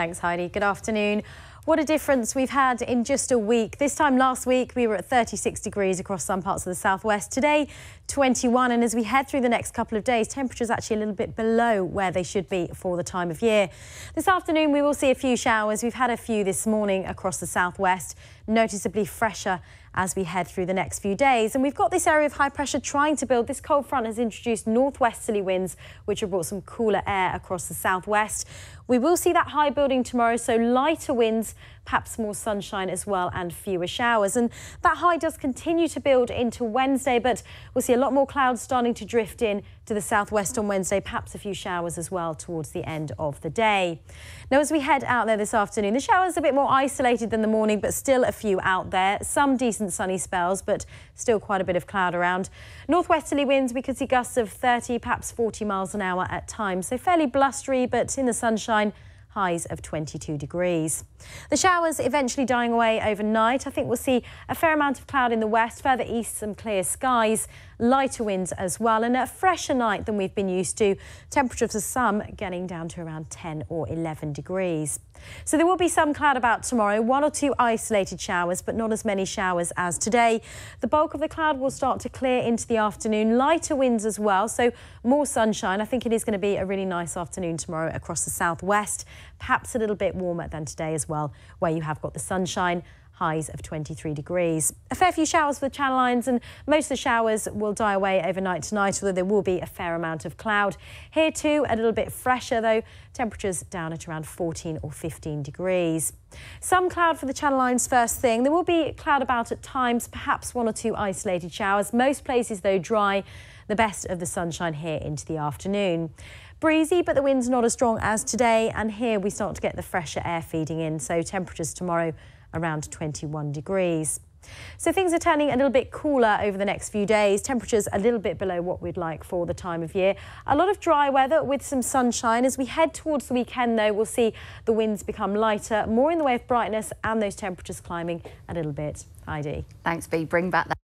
Thanks, Heidi. Good afternoon. What a difference we've had in just a week. This time last week, we were at 36 degrees across some parts of the southwest. Today, 21. And as we head through the next couple of days, temperatures actually a little bit below where they should be for the time of year. This afternoon, we will see a few showers. We've had a few this morning across the southwest, noticeably fresher as we head through the next few days. And we've got this area of high pressure trying to build. This cold front has introduced northwesterly winds, which have brought some cooler air across the southwest. We will see that high building tomorrow, so lighter winds, perhaps more sunshine as well, and fewer showers. And that high does continue to build into Wednesday, but we'll see a lot more clouds starting to drift in to the southwest on Wednesday, perhaps a few showers as well towards the end of the day. Now, as we head out there this afternoon, the showers a bit more isolated than the morning, but still a few out there. Some decent sunny spells, but still quite a bit of cloud around. Northwesterly winds, we could see gusts of 30, perhaps 40 miles an hour at times. So fairly blustery, but in the sunshine, highs of 22 degrees. The showers eventually dying away overnight. I think we'll see a fair amount of cloud in the west, further east some clear skies, lighter winds as well and a fresher night than we've been used to. Temperatures for some getting down to around 10 or 11 degrees. So there will be some cloud about tomorrow, one or two isolated showers, but not as many showers as today. The bulk of the cloud will start to clear into the afternoon, lighter winds as well, so more sunshine. I think it is going to be a really nice afternoon tomorrow across the southwest, perhaps a little bit warmer than today as well, where you have got the sunshine highs of 23 degrees. A fair few showers for the Channel Islands and most of the showers will die away overnight tonight, although there will be a fair amount of cloud. Here too, a little bit fresher though, temperatures down at around 14 or 15 degrees. Some cloud for the Channel Islands first thing. There will be cloud about at times, perhaps one or two isolated showers. Most places though dry, the best of the sunshine here into the afternoon. Breezy, but the wind's not as strong as today. And here we start to get the fresher air feeding in. So temperatures tomorrow around 21 degrees. So things are turning a little bit cooler over the next few days. Temperatures a little bit below what we'd like for the time of year. A lot of dry weather with some sunshine. As we head towards the weekend, though, we'll see the winds become lighter, more in the way of brightness and those temperatures climbing a little bit. Heidi. Thanks, Bee. Bring back that.